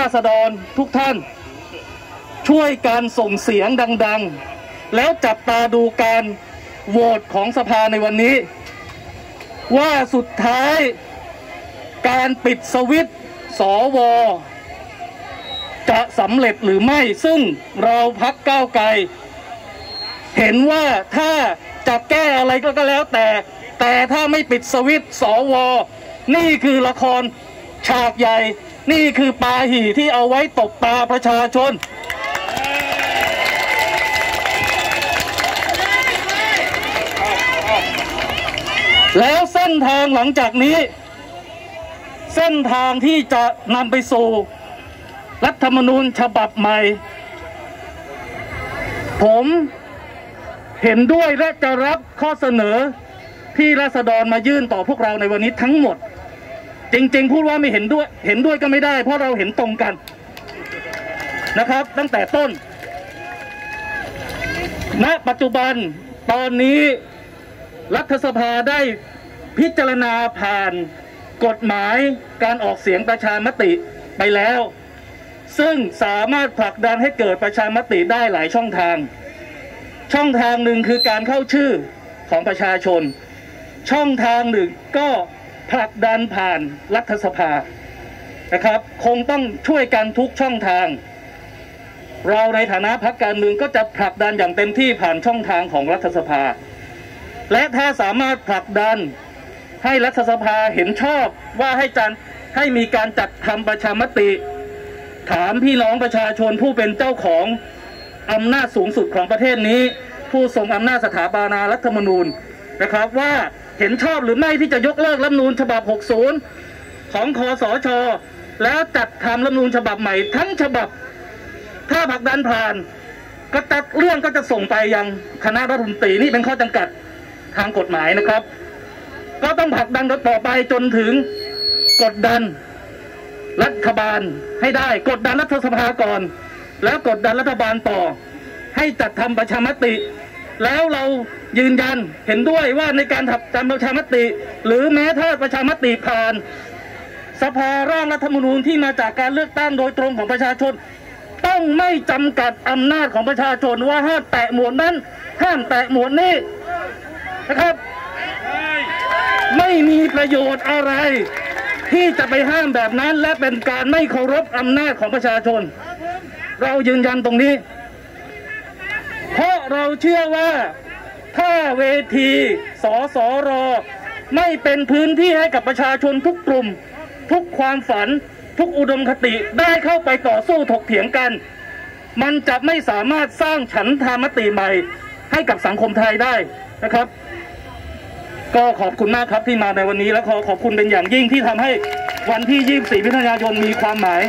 ราษฎรทุกท่าน ช่วยการส่งเสียงดัง ๆ แล้วจับตาดูการโหวตของสภาในวันนี้ ว่าสุดท้ายการปิดสวิตช์สวจะสำเร็จหรือไม่ซึ่งเราพักก้าวไกล เห็นว่าถ้าจะแก้อะไรก็แล้วแต่ แต่ถ้าไม่ปิดสวิตช์สวนี่คือละครฉากใหญ่ นี่คือปาหี่ที่เอาไว้ตบตาประชาชน แล้วเส้นทางหลังจากนี้ เส้นทางที่จะนำไปสู่ รัฐธรรมนูญฉบับใหม่ ผมเห็นด้วยและจะรับข้อเสนอที่ราษฎรมายื่นต่อพวกเราในวันนี้ทั้งหมด จริง ๆ พูดว่าไม่เห็นด้วยเห็นด้วยก็ไม่ได้ เพราะเราเห็นตรงกันนะครับ ตั้งแต่ต้น ณ ปัจจุบันตอนนี้รัฐสภาได้พิจารณาผ่านกฎหมายการออกเสียงประชามติไปแล้ว ซึ่งสามารถผลักดันให้เกิดประชามติได้หลายช่องทาง ช่องทางหนึ่งคือการเข้าชื่อของประชาชน ช่องทางหนึ่งก็ ผลักดันผ่านรัฐสภานะครับ คงต้องช่วยกันทุกช่องทาง เราในฐานะพักการเมืองก็จะผลักดันอย่างเต็มที่ผ่านช่องทางของรัฐสภา และถ้าสามารถผลักดันให้รัฐสภาเห็นชอบว่าให้จันให้มีการจัดทำประชามติ ถามพี่น้องประชาชนผู้เป็นเจ้าของอำนาจสูงสุดของประเทศนี้ ผู้ทรงอำนาจสถาปนารัฐธรรมนูญ นะครับว่าเห็นชอบหรือไม่ที่จะยกเลิกรัฐมนูญฉบับ 60 ของคอสช แล้วจัดทำรัฐมนูญฉบับใหม่ทั้งฉบับ ถ้าผลักดันผ่าน ก็ตัดเรื่องก็จะส่งไปยังคณะรัฐมนตรีนี่เป็นข้อจำกัดทางกฎหมายนะครับ ก็ต้องผลักดันต่อไปจนถึงกดดันรัฐบาลให้ได้ กดดันรัฐสภาก่อน แล้วกดดันรัฐบาลต่อ ให้จัดทำประชามติ แล้วเรายืนยันเห็นด้วยว่าในการทำประชามติ หรือแม้ถ้าประชามติผ่าน สภาร่างรัฐธรรมนูญที่มาจากการเลือกตั้งโดยตรงของประชาชน ต้องไม่จำกัดอำนาจของประชาชนว่าห้ามแตะหมวดนั้น ห้ามแตะหมวดนี้นะครับ ไม่มีประโยชน์อะไร ที่จะไปห้ามแบบนั้นและเป็นการไม่เคารพอำนาจของประชาชน เรายืนยันตรงนี้ เพราะเราเชื่อว่าถ้าเวทีสสรไม่เป็นพื้นที่ให้กับประชาชนทุกกลุ่ม ทุกความฝัน ทุกอุดมคติได้เข้าไปต่อสู้ถกเถียงกัน มันจะไม่สามารถสร้างฉันทามติใหม่ให้กับสังคมไทยได้นะครับ ก็ขอบคุณมากครับที่มาในวันนี้และขอขอบคุณเป็นอย่างยิ่งที่ทำให้วันที่ 24มิถุนายนมีความหมาย